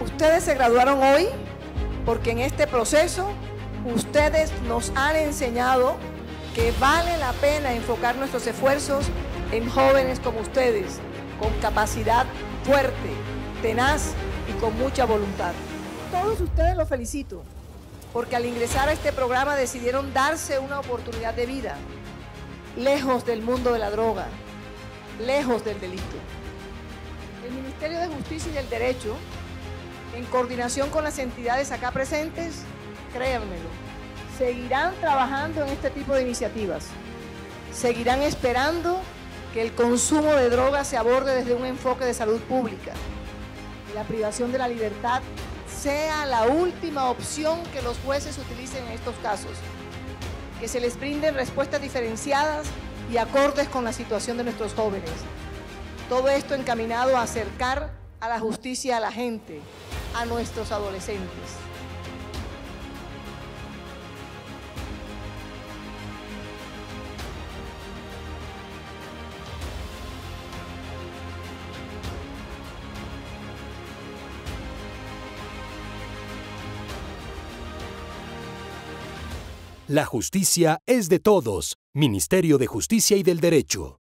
Ustedes se graduaron hoy porque en este proceso ustedes nos han enseñado que vale la pena enfocar nuestros esfuerzos en jóvenes como ustedes, con capacidad fuerte, tenaz y con mucha voluntad. Todos ustedes los felicito, porque al ingresar a este programa decidieron darse una oportunidad de vida, lejos del mundo de la droga, lejos del delito. El Ministerio de Justicia y del Derecho, en coordinación con las entidades acá presentes, créanmelo, seguirán trabajando en este tipo de iniciativas. Seguirán esperando que el consumo de drogas se aborde desde un enfoque de salud pública. Y la privación de la libertad sea la última opción que los jueces utilicen en estos casos. Que se les brinden respuestas diferenciadas y acordes con la situación de nuestros jóvenes. Todo esto encaminado a acercar a la justicia a la gente, a nuestros adolescentes. La justicia es de todos. Ministerio de Justicia y del Derecho.